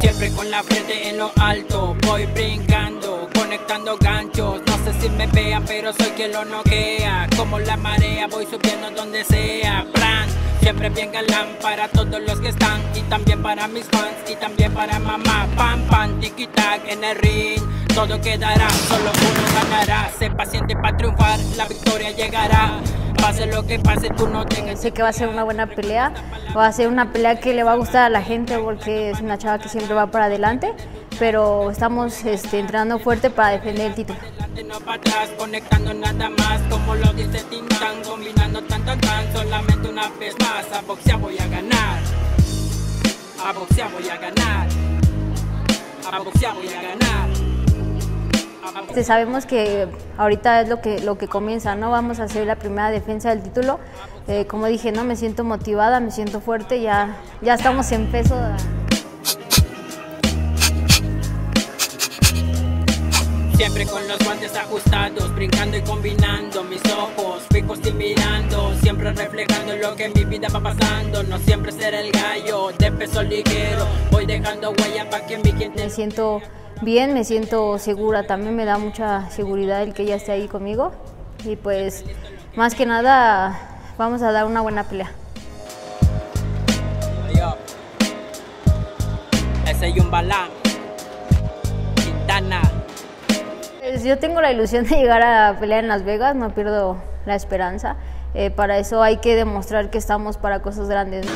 Siempre con la frente en lo alto, voy brincando, conectando ganchos. No sé si me vean, pero soy quien lo noquea. Como la marea, voy subiendo donde sea. Brand, siempre bien galán para todos los que están. Y también para mis fans, y también para mamá. Pam, pam, tiki tac en el ring. Todo quedará, solo uno ganará. Sé paciente para triunfar, la victoria llegará. Pase lo que pase, tú no tengas. Sé que va a ser una buena pelea, va a ser una pelea que le va a gustar a la gente porque es una chava que siempre va para adelante, pero estamos este, entrenando fuerte para defender el título. No para atrás, conectando nada más. Como lo dice Tintán, combinando tan tan tan. Solamente una vez más, a boxear voy a ganar. A boxear voy a ganar. A boxear voy a ganar. Sabemos que ahorita es lo que, lo que comienza, ¿no? Vamos a hacer la primera defensa del título. Eh, como dije, ¿no? Me siento motivada, me siento fuerte, ya, ya estamos en peso. Siempre con los guantes ajustados, brincando y combinando mis ojos fijos y mirando, siempre reflejando lo que en mi vida va pasando. No siempre será el gallo de peso ligero, voy dejando huella para que mi gente Me siento bien, me siento segura, también me da mucha seguridad el que ella esté ahí conmigo. Y pues, más que nada, vamos a dar una buena pelea. Pues yo tengo la ilusión de llegar a pelear en Las Vegas, no pierdo la esperanza. Eh, para eso hay que demostrar que estamos para cosas grandes.